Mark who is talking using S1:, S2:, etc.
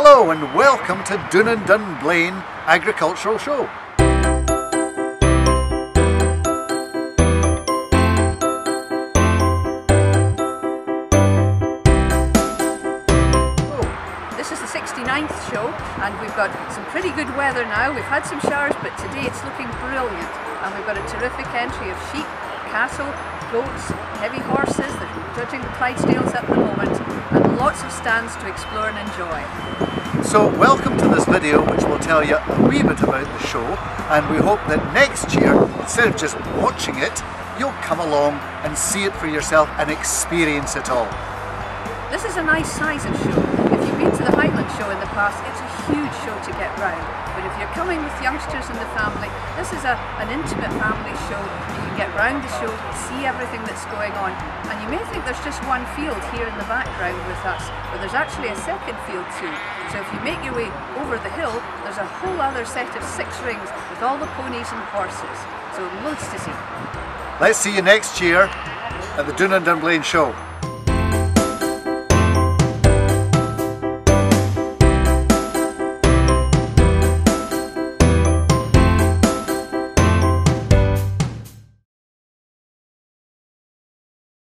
S1: Hello and welcome to Doune and Dunblane Agricultural Show.
S2: Oh, this is the 69th show and we've got some pretty good weather now. We've had some showers but today it's looking brilliant and we've got a terrific entry of sheep, cattle, goats, heavy horses, they're judging the Clydesdales at the moment lots of stands to explore and enjoy.
S1: So welcome to this video which will tell you a wee bit about the show and we hope that next year instead of just watching it you'll come along and see it for yourself and experience it all.
S2: This is a nice size of show. Been to the Highland show in the past, it's a huge show to get round. But if you're coming with youngsters in the family, this is a, an intimate family show. You can get round the show, see everything that's going on. And you may think there's just one field here in the background with us, but there's actually a second field too. So if you make your way over the hill, there's a whole other set of six rings with all the ponies and horses. So loads to see.
S1: Let's see you next year at the Doune and show.